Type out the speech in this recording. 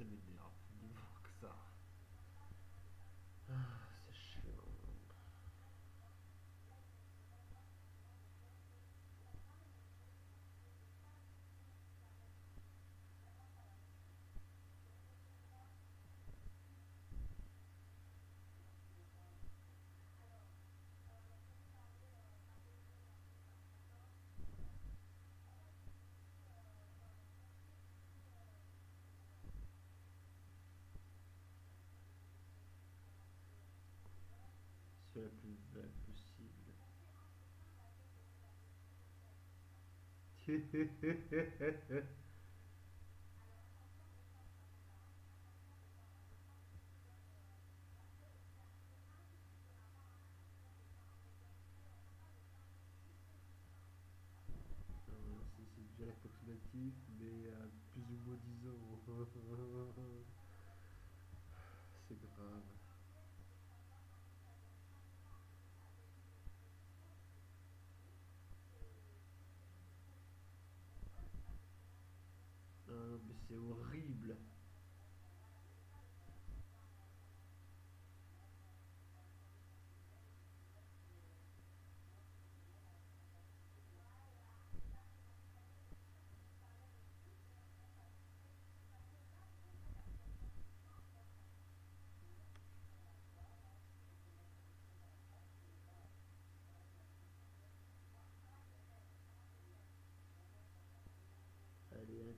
Seminarvergnügen gesagt. La plus vague possible. c'est approximatif, mais à plus ou moins c'est horrible. Allez,